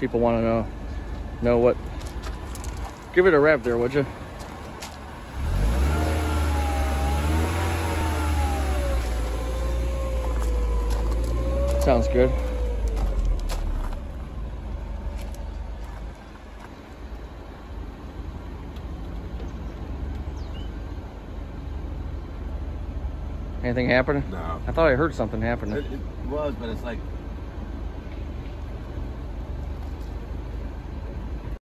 People want to know know what. Give it a rev there, would you? Sounds good. Anything happening? No. I thought I heard something happening. It, it was, but it's like